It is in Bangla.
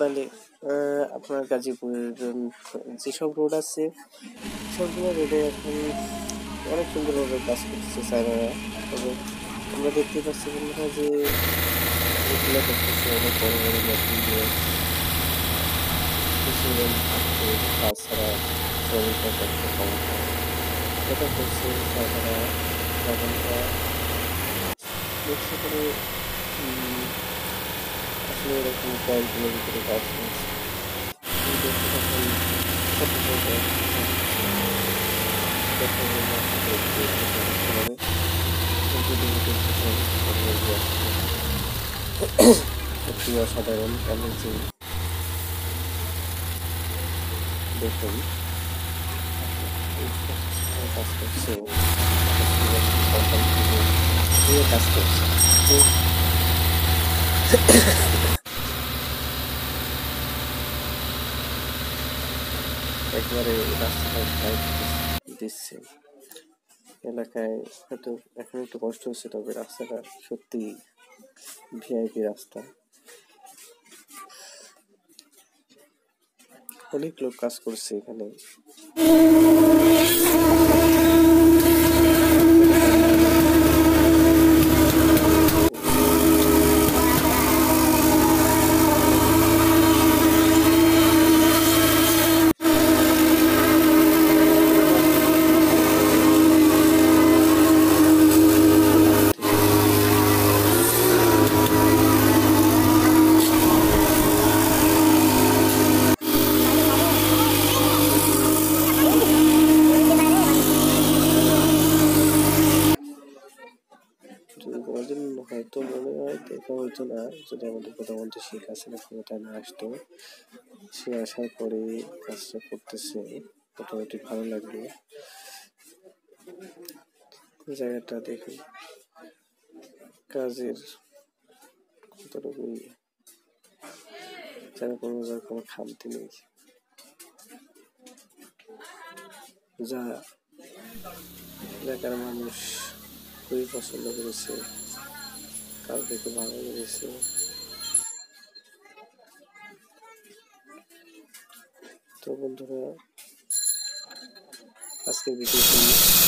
মানে আপনার গাজীপুরের যেসব রোড আছে, সবগুলো রোডে এখন অনেক সুন্দরভাবে কাজ করছে স্যারেরা। তবে আমরা দেখতে পাচ্ছি বন্ধুরা যে এগুলো করতেছে অনেক বড় বড় মেশিন দিয়ে। তাছাড়া শ্রমিকরা কম এটা করছে করে আসলে এরকম কয়েকদিনের ভিতরে কাজ করছে কিন্তু তখন ছোট ছোট দেখা গেল দেখতে দেখতে হবে কিন্তু দিনকে সত্যি অসাধারণ অ্যামেজিং দেখুন কাজ করছে কোম্পানি থেকে নিয়ে কাজ করছে একবারে রাস্তাঘাট লাইট দিচ্ছে। এলাকায় হয়তো এখন একটু কষ্ট হচ্ছে, তবে রাস্তাটা সত্যি ভিআইপি রাস্তা। অনেক লোক কাজ করছে এখানে। হয়তো মনে হয় দেখা হইতো না। যদি আমাদের প্রধানমন্ত্রী শেখ হাসিনা ক্ষমতায় না আসতো, সে আসার পরে কাজটা করতেছে। মোটামুটি ভালো লাগল। জায়গাটা দেখুন। কাজের কতটুকু ইয়ে। যেন কোনো কোনো খামতি নেই। যা, এলাকার মানুষ খুবই পছন্দ করেছে। কাজ দেখে ভালো লেগেছে তো বন্ধুরা আজকের ভিডিওটি